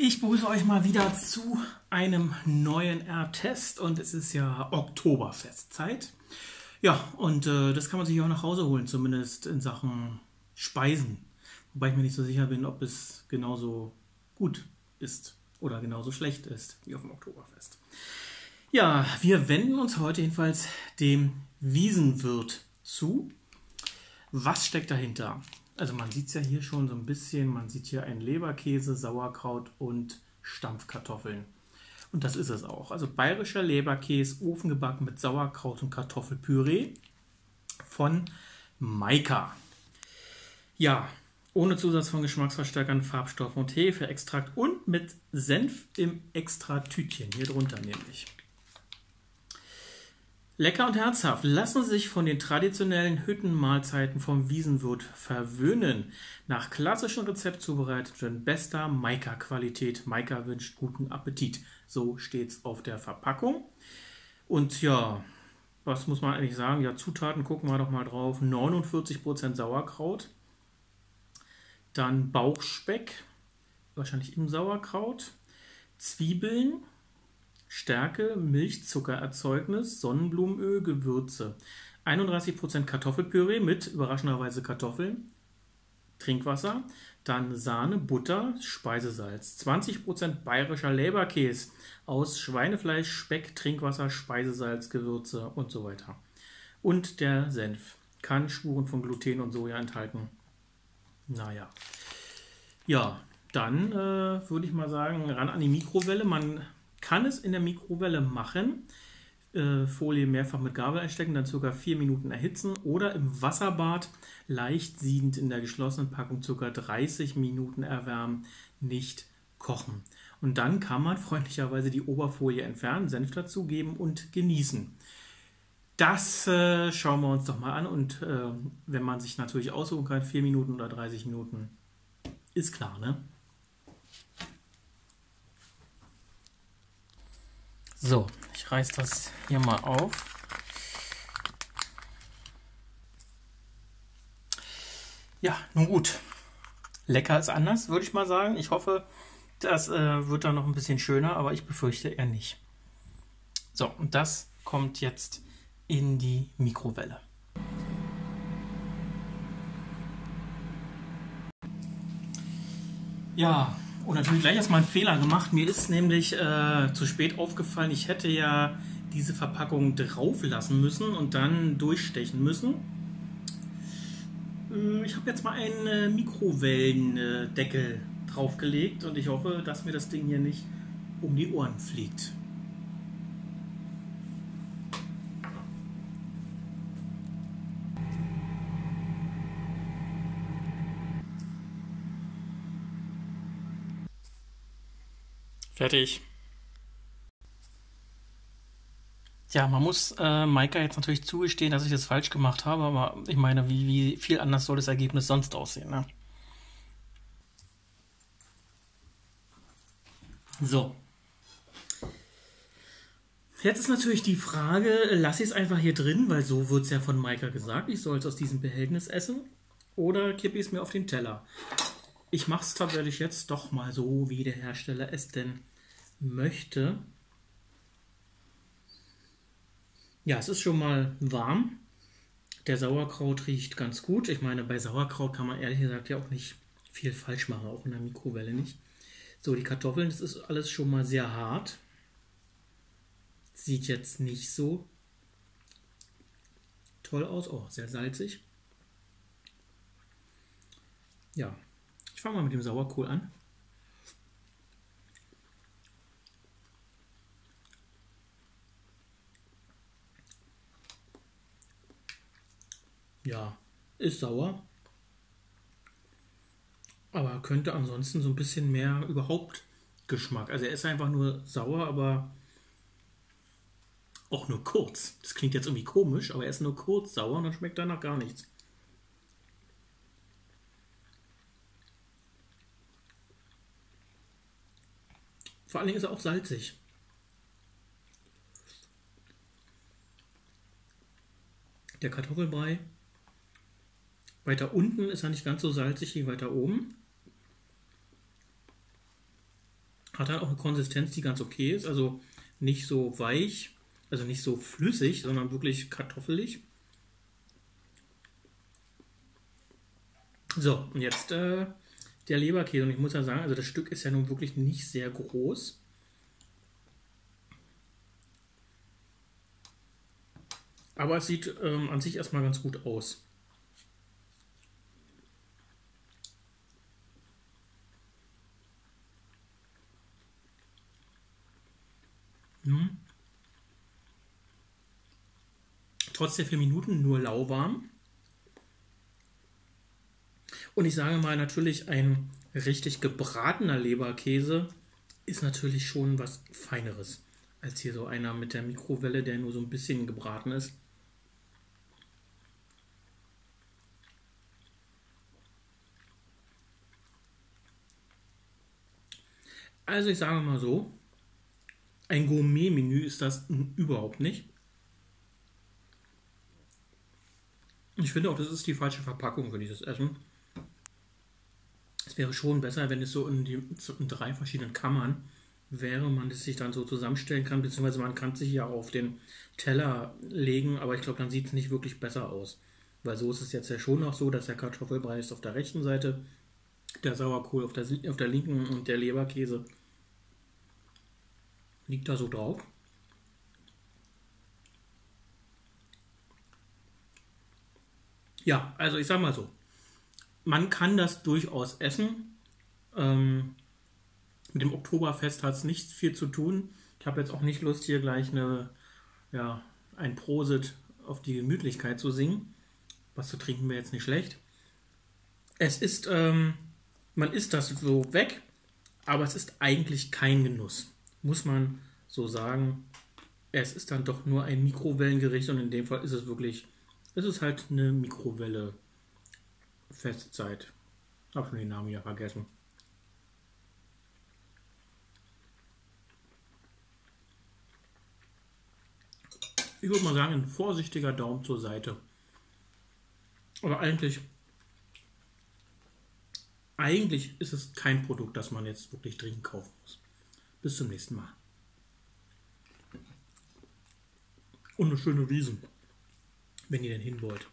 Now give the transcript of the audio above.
Ich begrüße euch mal wieder zu einem neuen R-Test und es ist ja Oktoberfestzeit. Ja, und äh, das kann man sich auch nach Hause holen, zumindest in Sachen Speisen. Wobei ich mir nicht so sicher bin, ob es genauso gut ist oder genauso schlecht ist wie auf dem Oktoberfest. Ja, wir wenden uns heute jedenfalls dem Wiesenwirt zu. Was steckt dahinter? Also man sieht es ja hier schon so ein bisschen. Man sieht hier einen Leberkäse, Sauerkraut und Stampfkartoffeln. Und das ist es auch. Also bayerischer Leberkäse, ofengebacken mit Sauerkraut und Kartoffelpüree von Maika. Ja, ohne Zusatz von Geschmacksverstärkern, Farbstoffen und Hefeextrakt und mit Senf im Extra-Tütchen. Hier drunter nämlich. Lecker und herzhaft. Lassen Sie sich von den traditionellen Hüttenmahlzeiten vom Wiesenwirt verwöhnen. Nach klassischem Rezept zubereitet in bester Maika-Qualität. Maika wünscht guten Appetit. So steht's auf der Verpackung. Und ja, was muss man eigentlich sagen? Ja, Zutaten gucken wir doch mal drauf. 49% Sauerkraut. Dann Bauchspeck, wahrscheinlich im Sauerkraut. Zwiebeln, Stärke, Milchzuckererzeugnis, Sonnenblumenöl, Gewürze. 31% Kartoffelpüree mit überraschenderweise Kartoffeln, Trinkwasser, dann Sahne, Butter, Speisesalz. 20% bayerischer Leberkäse aus Schweinefleisch, Speck, Trinkwasser, Speisesalz, Gewürze und so weiter. Und der Senf kann Spuren von Gluten und Soja enthalten. Naja. Ja, dann äh, würde ich mal sagen, ran an die Mikrowelle. Man kann es in der Mikrowelle machen. Äh, Folie mehrfach mit Gabel einstecken, dann ca. 4 Minuten erhitzen oder im Wasserbad leicht siedend in der geschlossenen Packung ca. 30 Minuten erwärmen, nicht kochen. Und dann kann man freundlicherweise die Oberfolie entfernen, Senf dazugeben und genießen. Das äh, schauen wir uns doch mal an und äh, wenn man sich natürlich aussuchen kann, 4 Minuten oder 30 Minuten, ist klar, ne? So, ich reiß das hier mal auf. Ja, nun gut. Lecker ist anders, würde ich mal sagen. Ich hoffe, das äh, wird dann noch ein bisschen schöner, aber ich befürchte eher nicht. So, und das kommt jetzt in die Mikrowelle. Ja, und natürlich gleich erstmal einen Fehler gemacht. Mir ist nämlich äh, zu spät aufgefallen, ich hätte ja diese Verpackung drauf lassen müssen und dann durchstechen müssen. Äh, ich habe jetzt mal einen äh, Mikrowellendeckel draufgelegt und ich hoffe, dass mir das Ding hier nicht um die Ohren fliegt. Fertig. Ja, man muss äh, Maika jetzt natürlich zugestehen, dass ich das falsch gemacht habe, aber ich meine, wie, wie viel anders soll das Ergebnis sonst aussehen, ne? So. Jetzt ist natürlich die Frage, lasse ich es einfach hier drin, weil so wird es ja von Maika gesagt, ich soll es aus diesem Behältnis essen, oder kippe ich es mir auf den Teller? Ich mache es tatsächlich jetzt doch mal so, wie der Hersteller es denn möchte. Ja, es ist schon mal warm. Der Sauerkraut riecht ganz gut. Ich meine, bei Sauerkraut kann man ehrlich gesagt ja auch nicht viel falsch machen, auch in der Mikrowelle nicht. So, die Kartoffeln, das ist alles schon mal sehr hart. Sieht jetzt nicht so toll aus. Oh, sehr salzig. Ja, ich fange mal mit dem Sauerkohl an. Ja, ist sauer. Aber könnte ansonsten so ein bisschen mehr überhaupt Geschmack. Also er ist einfach nur sauer, aber auch nur kurz. Das klingt jetzt irgendwie komisch, aber er ist nur kurz sauer und dann schmeckt danach gar nichts. Vor allen Dingen ist er auch salzig. Der Kartoffelbrei. Weiter unten ist er nicht ganz so salzig wie weiter oben. Hat halt auch eine Konsistenz, die ganz okay ist. Also nicht so weich, also nicht so flüssig, sondern wirklich kartoffelig. So, und jetzt äh, der Leberkäse. Und ich muss ja sagen, also das Stück ist ja nun wirklich nicht sehr groß. Aber es sieht ähm, an sich erstmal ganz gut aus. Trotz der vier Minuten nur lauwarm. Und ich sage mal, natürlich ein richtig gebratener Leberkäse ist natürlich schon was Feineres als hier so einer mit der Mikrowelle, der nur so ein bisschen gebraten ist. Also ich sage mal so, ein Gourmet-Menü ist das überhaupt nicht. Ich finde auch, das ist die falsche Verpackung für dieses Essen. Es wäre schon besser, wenn es so in, die, in drei verschiedenen Kammern wäre, man es sich dann so zusammenstellen kann, beziehungsweise man kann es sich ja auf den Teller legen, aber ich glaube, dann sieht es nicht wirklich besser aus. Weil so ist es jetzt ja schon noch so, dass der Kartoffelbrei ist auf der rechten Seite, der Sauerkohl auf der, auf der linken und der Leberkäse liegt da so drauf. Ja, also ich sag mal so, man kann das durchaus essen. Ähm, mit dem Oktoberfest hat es nicht viel zu tun. Ich habe jetzt auch nicht Lust, hier gleich eine, ja, ein Prosit auf die Gemütlichkeit zu singen. Was zu trinken wäre jetzt nicht schlecht. Es ist, ähm, man isst das so weg, aber es ist eigentlich kein Genuss muss man so sagen, es ist dann doch nur ein Mikrowellengericht und in dem Fall ist es wirklich, es ist halt eine Mikrowelle Festzeit. Hab schon den Namen ja vergessen. Ich würde mal sagen, ein vorsichtiger Daumen zur Seite. Aber eigentlich, eigentlich ist es kein Produkt, das man jetzt wirklich dringend kaufen muss. Bis zum nächsten Mal. Und eine schöne Wiesen, wenn ihr denn hin wollt.